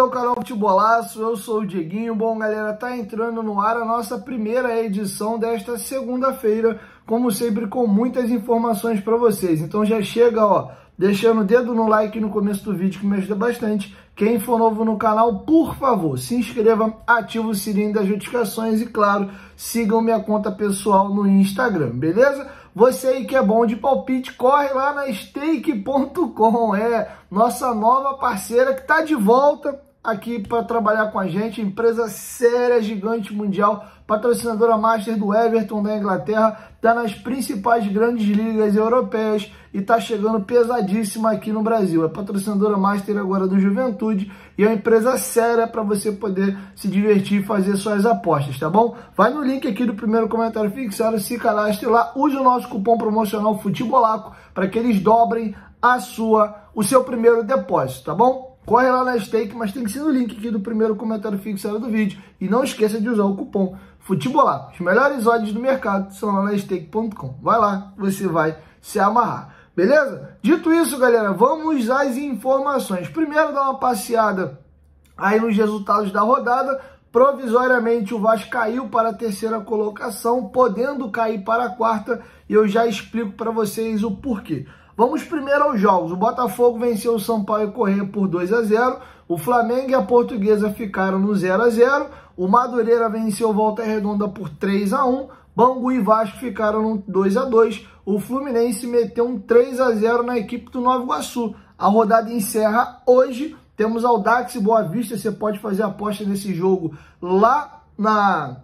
Bem-vindo ao canal Futebolaço, eu sou o Dieguinho. Bom, galera, tá entrando no ar a nossa primeira edição desta segunda-feira, como sempre com muitas informações para vocês. Então já chega, ó, deixando o dedo no like no começo do vídeo que me ajuda bastante. Quem for novo no canal, por favor, se inscreva, ativa o sininho das notificações e, claro, sigam minha conta pessoal no Instagram, beleza? Você aí que é bom de palpite, corre lá na stake.com, é nossa nova parceira que está de volta aqui para trabalhar com a gente, empresa séria, gigante mundial, patrocinadora master do Everton da Inglaterra, está nas principais grandes ligas europeias e está chegando pesadíssima aqui no Brasil. É patrocinadora master agora do Juventude e é uma empresa séria para você poder se divertir e fazer suas apostas, tá bom? Vai no link aqui do primeiro comentário fixado, se cadastre lá, use o nosso cupom promocional Futebolaco para que eles dobrem a sua, o seu primeiro depósito, tá bom? Corre lá na stake, mas tem que ser no link aqui do primeiro comentário fixado do vídeo. E não esqueça de usar o cupom FUTEBOLAR. Os melhores odds do mercado são lá na stake.com. Vai lá, você vai se amarrar. Beleza? Dito isso, galera, vamos às informações. Primeiro, dar uma passeada aí nos resultados da rodada. Provisoriamente, o Vasco caiu para a terceira colocação, podendo cair para a quarta, e eu já explico para vocês o porquê. Vamos primeiro aos jogos. O Botafogo venceu o Sampaio Correia por 2 a 0. O Flamengo e a Portuguesa ficaram no 0 a 0. O Madureira venceu Volta Redonda por 3 a 1. Bangu e Vasco ficaram no 2 a 2. O Fluminense meteu um 3 a 0 na equipe do Nova Iguaçu. A rodada encerra hoje. Temos Aldax e Boa Vista. Você pode fazer aposta nesse jogo lá na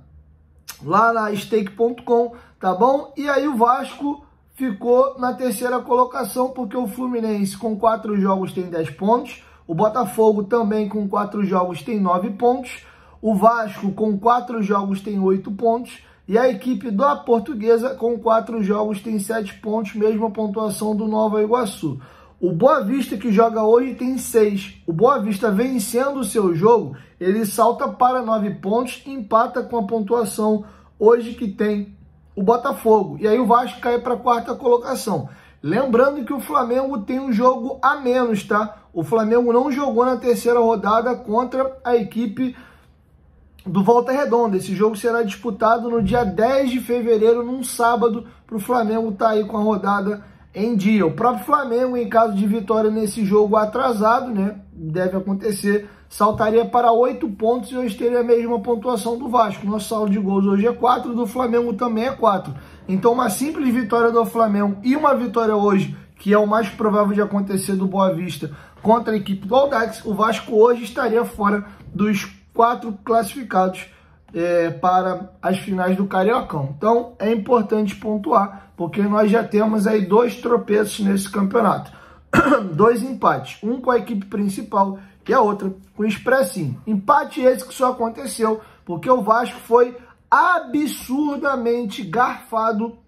lá na stake.com, tá bom? E aí o Vasco ficou na terceira colocação, porque o Fluminense com quatro jogos tem 10 pontos, o Botafogo também com quatro jogos tem 9 pontos, o Vasco com quatro jogos tem 8 pontos, e a equipe da Portuguesa com quatro jogos tem 7 pontos, mesma pontuação do Nova Iguaçu. O Boa Vista que joga hoje tem 6. O Boa Vista vencendo o seu jogo, ele salta para 9 pontos e empata com a pontuação hoje que tem o Botafogo. E aí o Vasco cai para a quarta colocação. Lembrando que o Flamengo tem um jogo a menos, tá? O Flamengo não jogou na terceira rodada contra a equipe do Volta Redonda. Esse jogo será disputado no dia 10 de fevereiro, num sábado, para o Flamengo estar tá aí com a rodada em dia. O próprio Flamengo, em caso de vitória nesse jogo atrasado, né? Deve acontecer saltaria para oito pontos e hoje teria a mesma pontuação do Vasco. Nosso saldo de gols hoje é 4, do Flamengo também é 4. Então, uma simples vitória do Flamengo e uma vitória hoje, que é o mais provável de acontecer do Boa Vista contra a equipe do Aldax, o Vasco hoje estaria fora dos quatro classificados é, para as finais do Cariocão. Então, é importante pontuar, porque nós já temos aí dois tropeços nesse campeonato. dois empates, um com a equipe principal e a outra com o Expressinho. Empate esse que só aconteceu porque o Vasco foi absurdamente garfado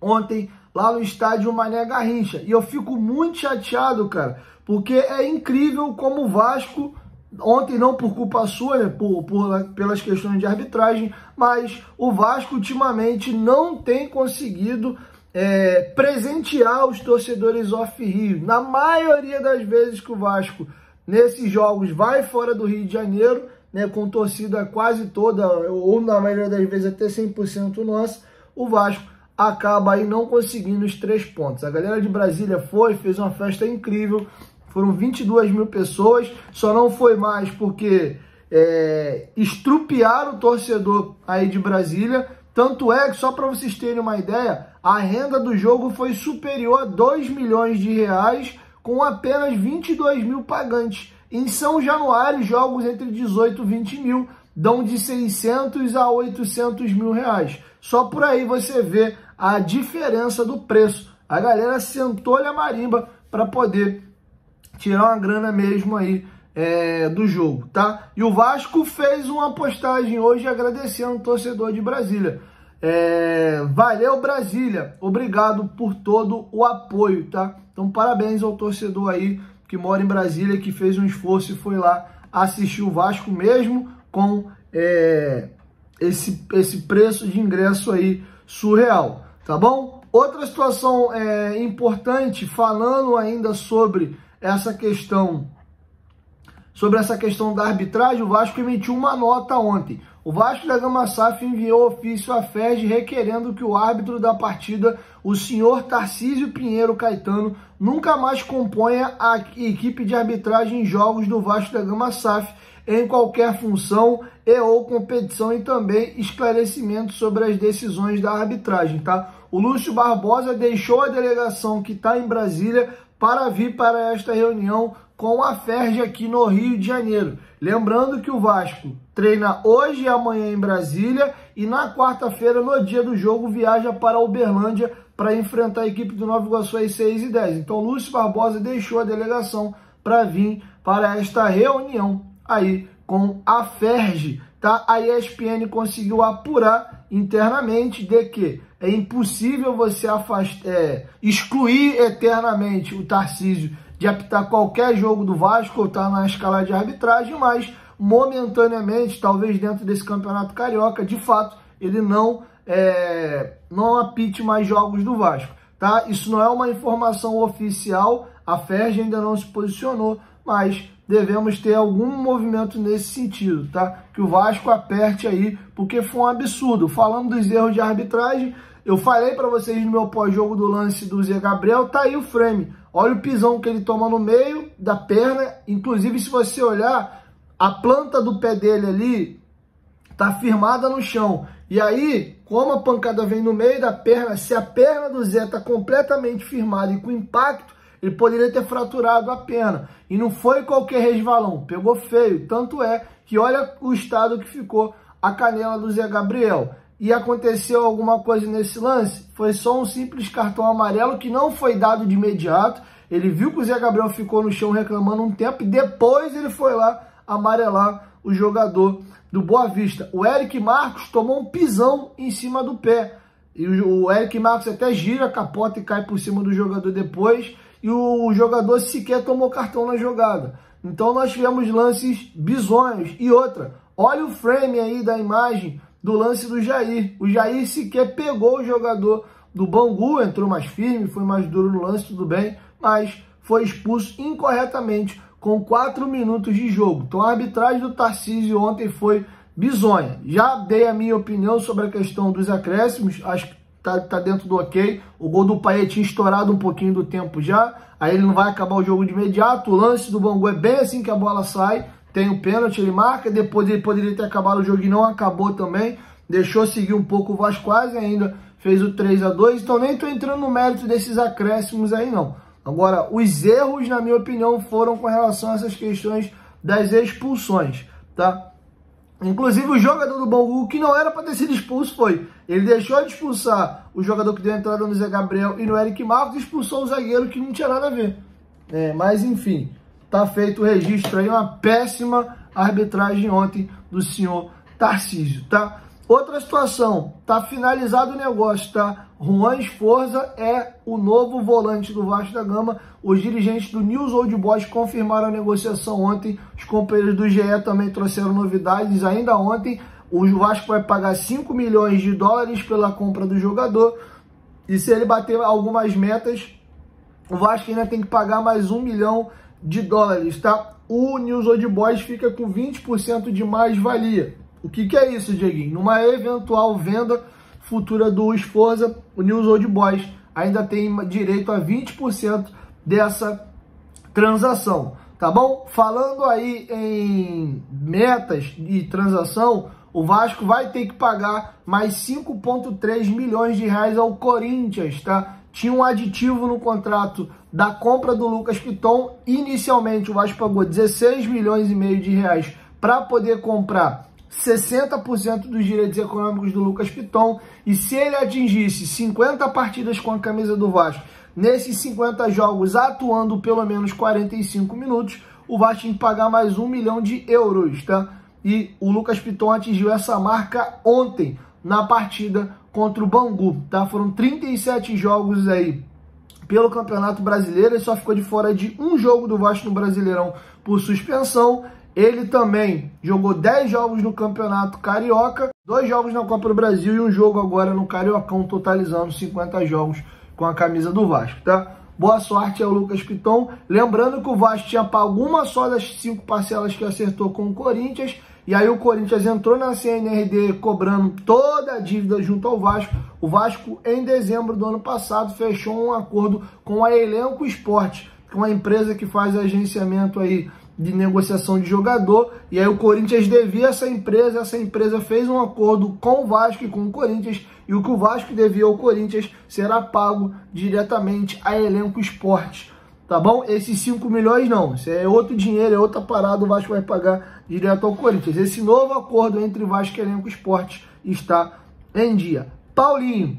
ontem lá no estádio Mané Garrincha. E eu fico muito chateado, cara, porque é incrível como o Vasco, ontem não por culpa sua, né, por, por, pelas questões de arbitragem, mas o Vasco ultimamente não tem conseguido é, presentear os torcedores off-Rio. Na maioria das vezes que o Vasco nesses jogos vai fora do Rio de Janeiro, né, com torcida quase toda, ou na maioria das vezes até 100% nossa, o Vasco acaba aí não conseguindo os três pontos. A galera de Brasília foi, fez uma festa incrível, foram 22 mil pessoas, só não foi mais porque é, estrupiaram o torcedor aí de Brasília, tanto é que, só para vocês terem uma ideia, a renda do jogo foi superior a 2 milhões de reais, com apenas 22 mil pagantes. Em São Januário, jogos entre 18 e 20 mil dão de 600 a 800 mil reais. Só por aí você vê a diferença do preço. A galera sentou-lhe a marimba para poder tirar uma grana mesmo aí é, do jogo, tá? E o Vasco fez uma postagem hoje agradecendo o torcedor de Brasília. É, valeu Brasília, obrigado por todo o apoio, tá? Então parabéns ao torcedor aí que mora em Brasília, que fez um esforço e foi lá assistir o Vasco mesmo com é, esse, esse preço de ingresso aí surreal, tá bom? Outra situação é, importante, falando ainda sobre essa questão sobre essa questão da arbitragem, o Vasco emitiu uma nota ontem. O Vasco da Gama SAF enviou ofício à FED requerendo que o árbitro da partida, o senhor Tarcísio Pinheiro Caetano, nunca mais componha a equipe de arbitragem em jogos do Vasco da Gama SAF em qualquer função e ou competição e também esclarecimento sobre as decisões da arbitragem, tá? O Lúcio Barbosa deixou a delegação que está em Brasília para vir para esta reunião com a FERJ aqui no Rio de Janeiro. Lembrando que o Vasco treina hoje e amanhã em Brasília e na quarta-feira, no dia do jogo, viaja para Uberlândia para enfrentar a equipe do Nova Iguaçu às 6 e 10. Então, Lúcio Barbosa deixou a delegação para vir para esta reunião aí com a Ferge, tá? A ESPN conseguiu apurar internamente de que é impossível você afastar, é, excluir eternamente o Tarcísio de apitar qualquer jogo do Vasco ou estar tá na escala de arbitragem, mas momentaneamente, talvez dentro desse campeonato carioca, de fato, ele não, é, não apite mais jogos do Vasco. Tá? Isso não é uma informação oficial, a FERJ ainda não se posicionou, mas devemos ter algum movimento nesse sentido, tá? Que o Vasco aperte aí, porque foi um absurdo. Falando dos erros de arbitragem, eu falei para vocês no meu pós-jogo do lance do Zé Gabriel, tá aí o frame. Olha o pisão que ele toma no meio da perna, inclusive se você olhar, a planta do pé dele ali tá firmada no chão. E aí, como a pancada vem no meio da perna, se a perna do Zé tá completamente firmada e com impacto, ele poderia ter fraturado a perna. E não foi qualquer resvalão, pegou feio. Tanto é que olha o estado que ficou a canela do Zé Gabriel. E aconteceu alguma coisa nesse lance? Foi só um simples cartão amarelo que não foi dado de imediato. Ele viu que o Zé Gabriel ficou no chão reclamando um tempo e depois ele foi lá amarelar o jogador do Boa Vista. O Eric Marcos tomou um pisão em cima do pé. E o Eric Marcos até gira capota e cai por cima do jogador depois e o jogador sequer tomou cartão na jogada. Então nós tivemos lances bizonhos. E outra, olha o frame aí da imagem do lance do Jair. O Jair sequer pegou o jogador do Bangu, entrou mais firme, foi mais duro no lance, tudo bem, mas foi expulso incorretamente com 4 minutos de jogo. Então a arbitragem do Tarcísio ontem foi bizonha. Já dei a minha opinião sobre a questão dos acréscimos, acho que tá, tá dentro do ok. O gol do Payet tinha estourado um pouquinho do tempo já. Aí ele não vai acabar o jogo de imediato. O lance do Bangu é bem assim que a bola sai. Tem o pênalti, ele marca. Depois ele poderia ter acabado o jogo e não acabou também. Deixou seguir um pouco o Vasco quase ainda. Fez o 3 a 2 Então nem tô entrando no mérito desses acréscimos aí não. Agora, os erros, na minha opinião, foram com relação a essas questões das expulsões, tá? Inclusive o jogador do Bangu, que não era para ter sido expulso, foi. Ele deixou de expulsar o jogador que deu entrada no Zé Gabriel e no Eric Marcos e expulsou o zagueiro que não tinha nada a ver. É, mas enfim, tá feito o registro aí, uma péssima arbitragem ontem do senhor Tarcísio, tá? Outra situação, tá finalizado o negócio, tá? Juan Esforza é o novo volante do Vasco da Gama. Os dirigentes do News Old Boys confirmaram a negociação ontem. Os companheiros do GE também trouxeram novidades ainda ontem. O Vasco vai pagar 5 milhões de dólares pela compra do jogador. E se ele bater algumas metas, o Vasco ainda tem que pagar mais 1 milhão de dólares, tá? O News Old Boys fica com 20% de mais-valia. O que, que é isso, Dieguinho? Numa eventual venda futura do Esforza, o News Old Boys ainda tem direito a 20% dessa transação, tá bom? Falando aí em metas e transação, o Vasco vai ter que pagar mais 5,3 milhões de reais ao Corinthians, tá? Tinha um aditivo no contrato da compra do Lucas Piton. Inicialmente, o Vasco pagou 16 milhões e meio de reais para poder comprar 60% dos direitos econômicos do Lucas Piton e se ele atingisse 50 partidas com a camisa do Vasco, nesses 50 jogos atuando pelo menos 45 minutos, o Vasco tem que pagar mais um milhão de euros, tá? E o Lucas Piton atingiu essa marca ontem na partida contra o Bangu, tá? Foram 37 jogos aí pelo Campeonato Brasileiro, ele só ficou de fora de um jogo do Vasco no Brasileirão por suspensão ele também jogou 10 jogos no Campeonato Carioca, dois jogos na Copa do Brasil e um jogo agora no Cariocão, totalizando 50 jogos com a camisa do Vasco, tá? Boa sorte ao Lucas Piton. Lembrando que o Vasco tinha pago uma só das cinco parcelas que acertou com o Corinthians. E aí o Corinthians entrou na CNRD cobrando toda a dívida junto ao Vasco. O Vasco, em dezembro do ano passado, fechou um acordo com a Elenco Esporte, com é a empresa que faz agenciamento aí de negociação de jogador, e aí o Corinthians devia essa empresa, essa empresa fez um acordo com o Vasco e com o Corinthians, e o que o Vasco devia ao Corinthians será pago diretamente a Elenco Esporte, tá bom? Esses 5 milhões não, isso é outro dinheiro, é outra parada, o Vasco vai pagar direto ao Corinthians. Esse novo acordo entre Vasco e Elenco Esporte está em dia. Paulinho,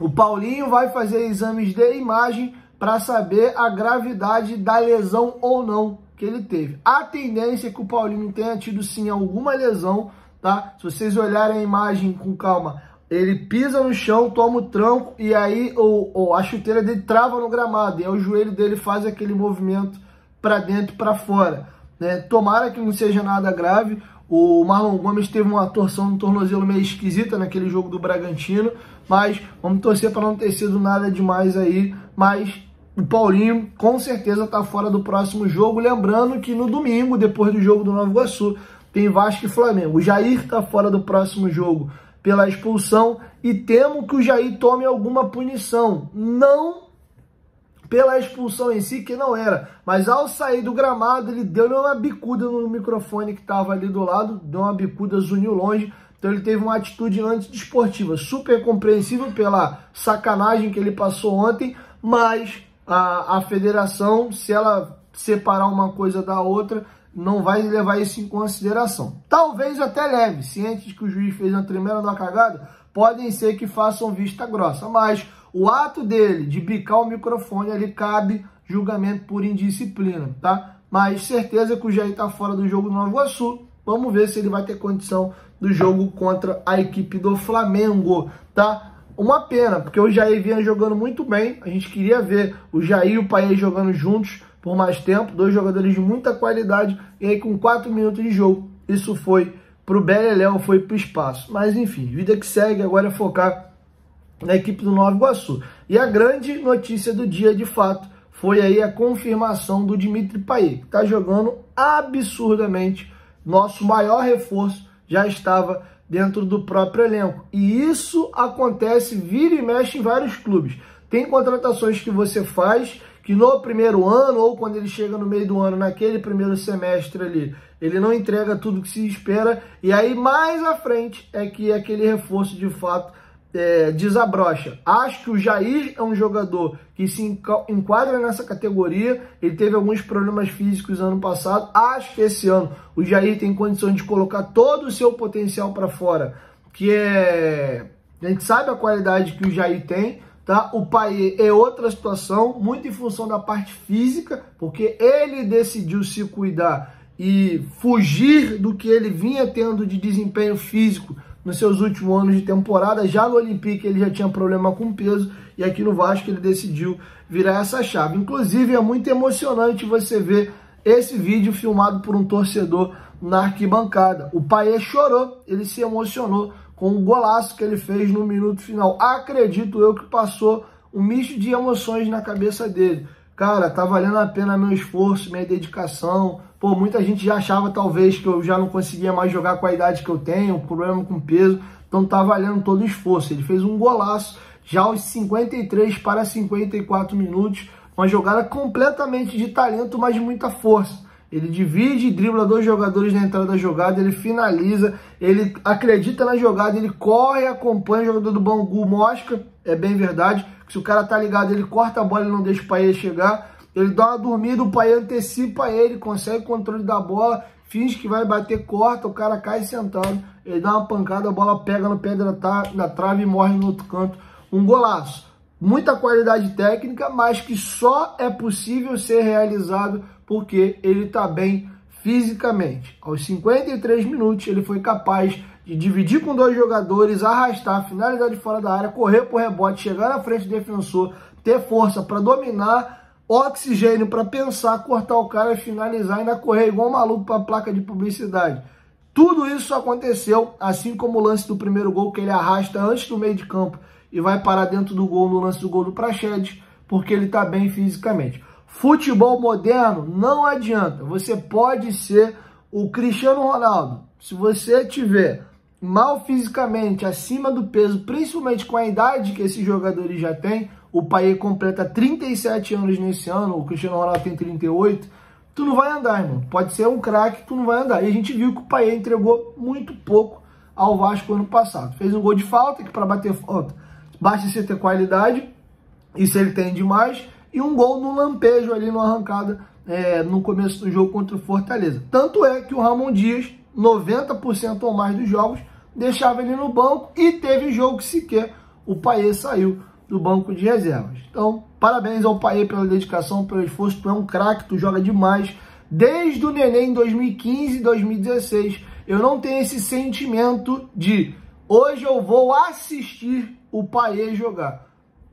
o Paulinho vai fazer exames de imagem para saber a gravidade da lesão ou não que ele teve. A tendência é que o Paulinho tenha tido sim alguma lesão, tá? Se vocês olharem a imagem com calma, ele pisa no chão, toma o tranco e aí o, o, a chuteira dele trava no gramado. E aí o joelho dele faz aquele movimento para dentro para fora. Né? Tomara que não seja nada grave. O Marlon Gomes teve uma torção no tornozelo meio esquisita naquele jogo do Bragantino, mas vamos torcer para não ter sido nada demais aí. Mas o Paulinho com certeza está fora do próximo jogo. Lembrando que no domingo, depois do jogo do Nova Iguaçu, tem Vasco e Flamengo. O Jair está fora do próximo jogo pela expulsão e temo que o Jair tome alguma punição. Não pela expulsão em si, que não era, mas ao sair do gramado, ele deu uma bicuda no microfone que estava ali do lado, deu uma bicuda, zuniu longe. Então ele teve uma atitude antidesportiva, super compreensível pela sacanagem que ele passou ontem, mas a, a federação, se ela separar uma coisa da outra, não vai levar isso em consideração. Talvez até leve, ciente de que o juiz fez uma tremenda da cagada, podem ser que façam vista grossa, mas o ato dele de bicar o microfone, ele cabe julgamento por indisciplina, tá? Mas certeza que o Jair tá fora do jogo do Nova Iguaçu, vamos ver se ele vai ter condição do jogo contra a equipe do Flamengo, tá? Uma pena, porque o Jair vinha jogando muito bem. A gente queria ver o Jair e o Paê jogando juntos por mais tempo. Dois jogadores de muita qualidade. E aí, com quatro minutos de jogo, isso foi pro Beleléu, foi pro espaço. Mas enfim, vida que segue. Agora é focar na equipe do Nova Iguaçu. E a grande notícia do dia, de fato, foi aí a confirmação do Dimitri Payet, que está jogando absurdamente. Nosso maior reforço já estava dentro do próprio elenco. E isso acontece, vira e mexe em vários clubes. Tem contratações que você faz que no primeiro ano, ou quando ele chega no meio do ano, naquele primeiro semestre ali, ele não entrega tudo que se espera, e aí mais à frente é que aquele reforço de fato é, desabrocha. Acho que o Jair é um jogador que se enquadra nessa categoria. Ele teve alguns problemas físicos ano passado. Acho que esse ano o Jair tem condições de colocar todo o seu potencial para fora, que é a gente sabe a qualidade que o Jair tem, tá? O pai é outra situação, muito em função da parte física, porque ele decidiu se cuidar e fugir do que ele vinha tendo de desempenho físico nos seus últimos anos de temporada. Já no Olympique ele já tinha problema com peso e aqui no Vasco ele decidiu virar essa chave. Inclusive é muito emocionante você ver esse vídeo filmado por um torcedor na arquibancada. O pai chorou, ele se emocionou com o golaço que ele fez no minuto final. Acredito eu que passou um misto de emoções na cabeça dele. Cara, tá valendo a pena meu esforço, minha dedicação, Pô, muita gente já achava talvez que eu já não conseguia mais jogar com a idade que eu tenho, problema com peso, então tá valendo todo o esforço. Ele fez um golaço já aos 53 para 54 minutos, uma jogada completamente de talento, mas de muita força. Ele divide e dribla dois jogadores na entrada da jogada, ele finaliza, ele acredita na jogada, ele corre, acompanha o jogador do Bangu, mosca, é bem verdade, que se o cara tá ligado, ele corta a bola e não deixa o Paê chegar. Ele dá uma dormida, o pai antecipa ele, consegue controle da bola, finge que vai bater, corta, o cara cai sentado, ele dá uma pancada, a bola pega no pé da trave e morre no outro canto. Um golaço. Muita qualidade técnica, mas que só é possível ser realizado porque ele está bem fisicamente. Aos 53 minutos, ele foi capaz de dividir com dois jogadores, arrastar, finalizar de fora da área, correr por rebote, chegar na frente do defensor, ter força para dominar oxigênio para pensar, cortar o cara, finalizar e ainda correr igual um maluco para a placa de publicidade. Tudo isso aconteceu, assim como o lance do primeiro gol que ele arrasta antes do meio de campo e vai parar dentro do gol no lance do gol do Praxedes. porque ele está bem fisicamente. Futebol moderno não adianta. Você pode ser o Cristiano Ronaldo. Se você tiver mal fisicamente, acima do peso, principalmente com a idade que esses jogadores já têm, o Paê completa 37 anos nesse ano, o Cristiano Ronaldo tem 38, tu não vai andar, irmão. Pode ser um craque, tu não vai andar. E a gente viu que o Paê entregou muito pouco ao Vasco ano passado. Fez um gol de falta, que para bater falta basta você ter qualidade, isso ele tem demais, e um gol no lampejo ali no arrancada é, no começo do jogo contra o Fortaleza. Tanto é que o Ramon Dias, 90% ou mais dos jogos, deixava ele no banco e teve jogo que sequer o Paê saiu do banco de reservas. Então, parabéns ao Paê pela dedicação, pelo esforço, tu é um craque, tu joga demais. Desde o Neném em 2015 e 2016, eu não tenho esse sentimento de hoje eu vou assistir o Paê jogar.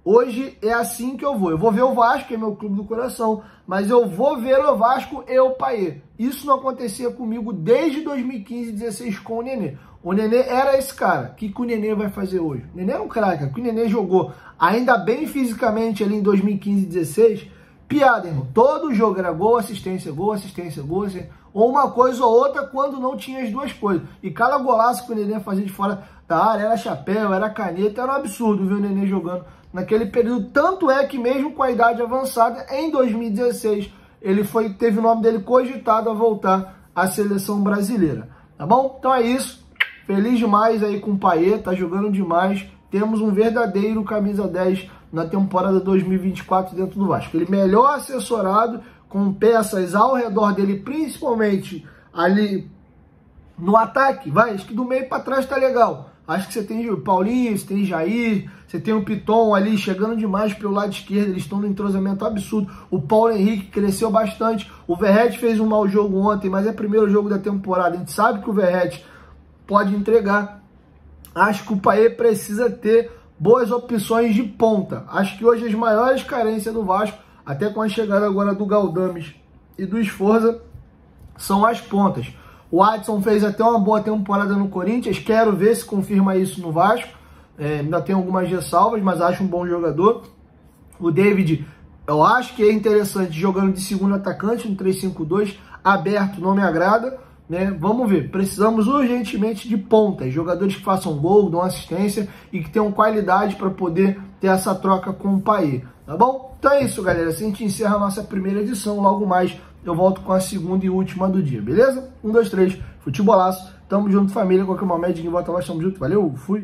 Hoje é assim que eu vou. Eu vou ver o Vasco, que é meu clube do coração, mas eu vou ver o Vasco e o Paê. Isso não acontecia comigo desde 2015 e 2016 com o Nenê. O Nenê era esse cara. O que, que o Nenê vai fazer hoje? O Nenê é um craque. O que o Nenê jogou ainda bem fisicamente ali em 2015 e 2016, piada, irmão. Todo jogo era gol, assistência, gol, assistência, gol, assistência. Ou uma coisa ou outra quando não tinha as duas coisas. E cada golaço que o Nenê fazia de fora da área era chapéu, era caneta, era um absurdo ver o Nenê jogando naquele período. Tanto é que mesmo com a idade avançada, em 2016, ele foi, teve o nome dele cogitado a voltar à seleção brasileira. Tá bom? Então é isso. Feliz demais aí com o Paê, tá jogando demais. Temos um verdadeiro camisa 10 na temporada 2024 dentro do Vasco. Ele melhor assessorado, com peças ao redor dele, principalmente ali no ataque. Vai, acho que do meio para trás tá legal. Acho que você tem o Paulinho, você tem Jair, você tem o Piton ali chegando demais pelo lado esquerdo, eles estão no entrosamento absurdo. O Paulo Henrique cresceu bastante. O Verret fez um mau jogo ontem, mas é o primeiro jogo da temporada. A gente sabe que o Verret pode entregar. Acho que o Paê precisa ter boas opções de ponta. Acho que hoje as maiores carências do Vasco, até com a chegada agora do Galdames e do Esforza, são as pontas. O Adson fez até uma boa temporada no Corinthians. Quero ver se confirma isso no Vasco. É, ainda tem algumas ressalvas, mas acho um bom jogador. O David, eu acho que é interessante jogando de segundo atacante no 3-5-2. Aberto não me agrada. Né? Vamos ver. Precisamos urgentemente de pontas, jogadores que façam gol, dão assistência e que tenham qualidade para poder ter essa troca com o Paê. Tá bom? Então é isso, galera. Assim a gente encerra a nossa primeira edição. Logo mais eu volto com a segunda e última do dia, beleza? Um, dois, três, futebolaço, tamo junto família, qualquer momento, de volta lá, tamo junto, valeu, fui!